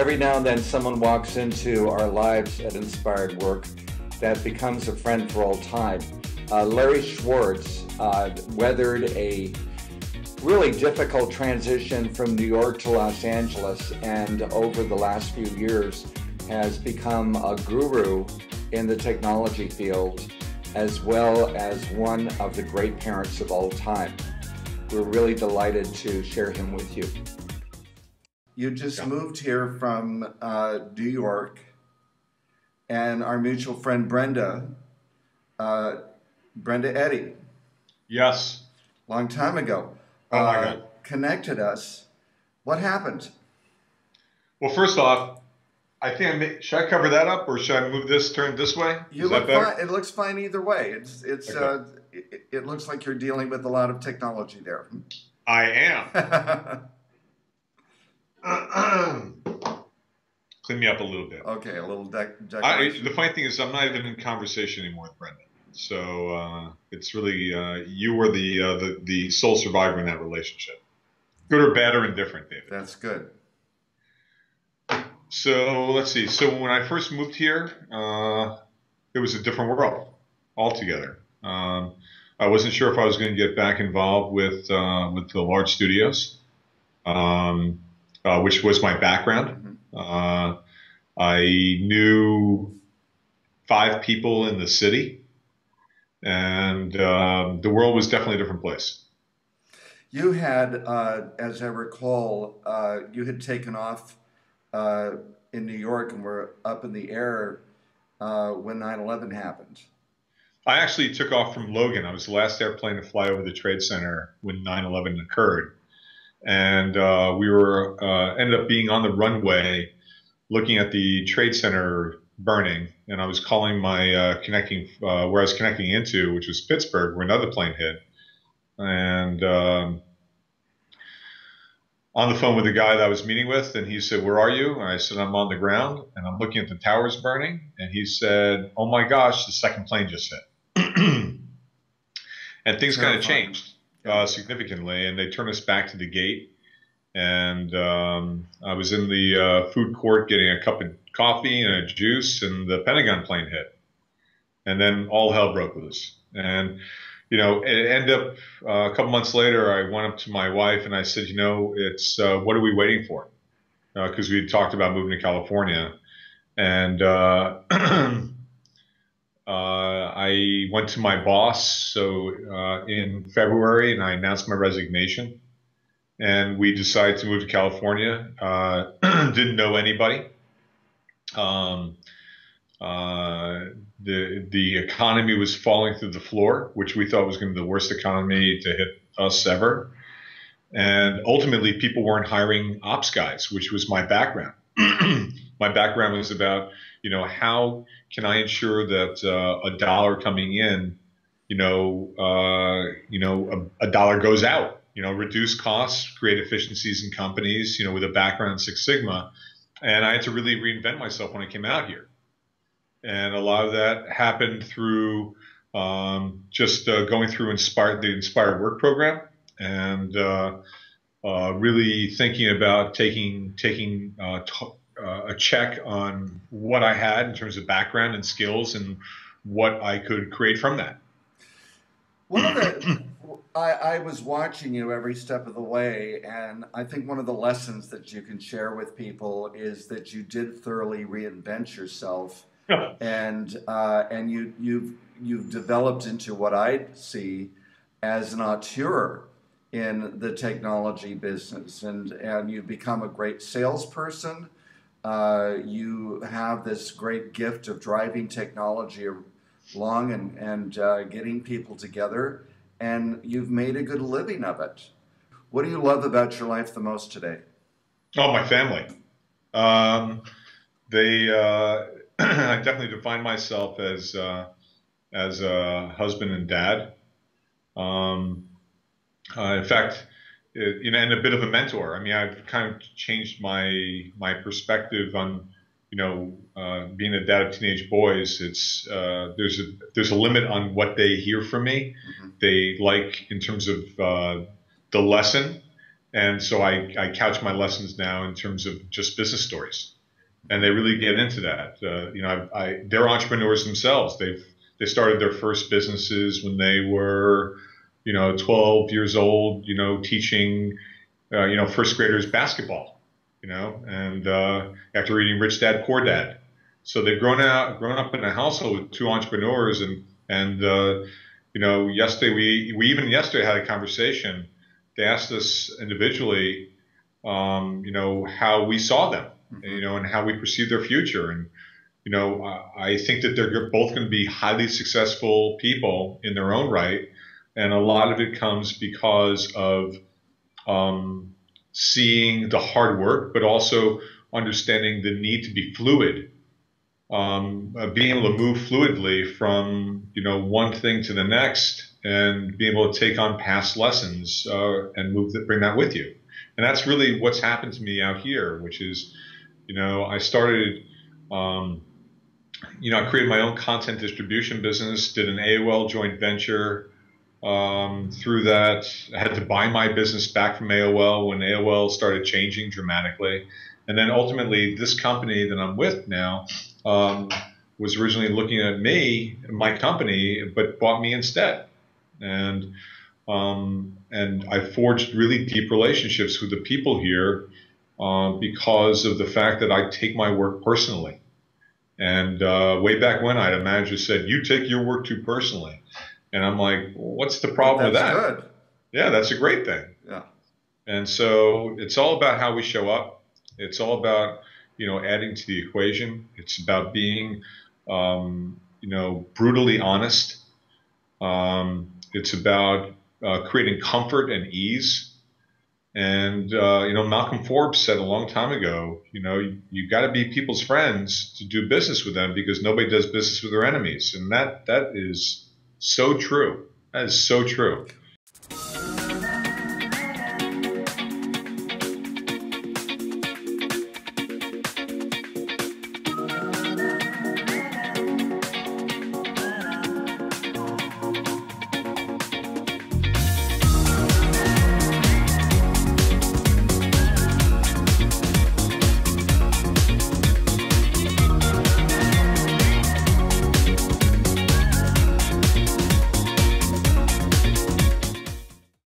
Every now and then, someone walks into our lives at Inspired Work that becomes a friend for all time. Uh, Larry Schwartz uh, weathered a really difficult transition from New York to Los Angeles, and over the last few years has become a guru in the technology field, as well as one of the great parents of all time. We're really delighted to share him with you. You just yeah. moved here from uh, New York, and our mutual friend Brenda, uh, Brenda Eddy. Yes. Long time ago. Oh my uh, God. Connected us. What happened? Well, first off, I think I may, should I cover that up or should I move this turn this way? You Is look fine. It looks fine either way. It's it's okay. uh, it, it, looks like you're dealing with a lot of technology there. I am. Clean me up a little bit. Okay, a little deck. I, the funny thing is, I'm not even in conversation anymore with Brenda. So uh, it's really uh, you were the, uh, the the sole survivor in that relationship, good or bad or indifferent, David. That's good. So let's see. So when I first moved here, uh, it was a different world altogether. Um, I wasn't sure if I was going to get back involved with uh, with the large studios, um, uh, which was my background. Mm-hmm. I knew five people in the city and um, the world was definitely a different place. You had, uh, as I recall, uh, you had taken off uh, in New York and were up in the air uh, when 9/11 happened. I actually took off from Logan. I was the last airplane to fly over the Trade Center when 9/11 occurred, and uh, we were uh, ended up being on the runway, looking at the Trade Center burning, and I was calling my uh, connecting uh, where I was connecting into, which was Pittsburgh, where another plane hit, and um, on the phone with the guy that I was meeting with, and he said, "Where are you?" And I said, "I'm on the ground, and I'm looking at the towers burning." And he said, "Oh my gosh, the second plane just hit," and things kind of changed uh, significantly, and they turned us back to the gate. And um, I was in the uh, food court getting a cup of coffee and a juice, and the Pentagon plane hit, and then all hell broke loose. And you know, it ended up uh, a couple months later. I went up to my wife and I said, you know, it's uh, what are we waiting for? Because uh, we had talked about moving to California, and uh, uh, I went to my boss so uh, in February and I announced my resignation. And we decided to move to California. didn't know anybody. Um, uh, the the economy was falling through the floor, which we thought was going to be the worst economy to hit us ever. And ultimately, people weren't hiring ops guys, which was my background. my background was about, you know, how can I ensure that uh, a dollar coming in, you know, uh, you know, a, a, dollar goes out. You know, reduce costs, create efficiencies in companies. You know, with a background in Six Sigma, and I had to really reinvent myself when I came out here. And a lot of that happened through um, just uh, going through the Inspired Work program and uh, uh, really thinking about taking taking uh, uh, a check on what I had in terms of background and skills and what I could create from that. One of the I, I, was watching you every step of the way, and I think one of the lessons that you can share with people is that you did thoroughly reinvent yourself, and uh, and you you've you've developed into what I see as an auteur in the technology business, and and you've become a great salesperson. Uh, you have this great gift of driving technology along and and uh, getting people together and you've made a good living of it. What do you love about your life the most today? Oh, my family. Um, they, uh, I definitely define myself as uh, as a husband and dad. Um, uh, in fact, you know, and a bit of a mentor. I mean, I've kind of changed my my perspective on you know, uh, being a dad of teenage boys, it's uh, there's a there's a limit on what they hear from me. Mm-hmm. They like in terms of uh, the lesson, And so I, I couch my lessons now in terms of just business stories. And they really get into that. Uh, you know, I, I, they're entrepreneurs themselves. They've, they started their first businesses when they were, you know, 12 years old, you know, teaching, uh, you know, first graders basketball, you know, and, uh, after reading Rich Dad, Poor Dad. So they've grown out, grown up in a household with two entrepreneurs and, and, uh, you know, yesterday we, we even yesterday had a conversation. They asked us individually, um, you know, how we saw them, mm-hmm. you know, and how we perceive their future. And, you know, I think that they're both going to be highly successful people in their own right. And a lot of it comes because of um, seeing the hard work, but also understanding the need to be fluid um, uh, being able to move fluidly from you know one thing to the next and being able to take on past lessons uh, and move that, bring that with you. And that's really what's happened to me out here, which is, you know, I started, um, you know, I created my own content distribution business, did an AOL joint venture. Um, through that, I had to buy my business back from AOL when AOL started changing dramatically. And then ultimately, this company that I'm with now um, was originally looking at me, my company, but bought me instead. And um, and I forged really deep relationships with the people here uh, because of the fact that I take my work personally. And uh, way back when, I had a manager said, "You take your work too personally," and I'm like, well, "What's the problem that's with that?" Good. Yeah, that's a great thing. Yeah. And so it's all about how we show up. It's all about you know, adding to the equation. It's about being, um, you know, brutally honest. Um, it's about uh, creating comfort and ease. And, uh, you know, Malcolm Forbes said a long time ago, you know, you, you got to be people's friends to do business with them because nobody does business with their enemies. And that, that is so true. That is so true.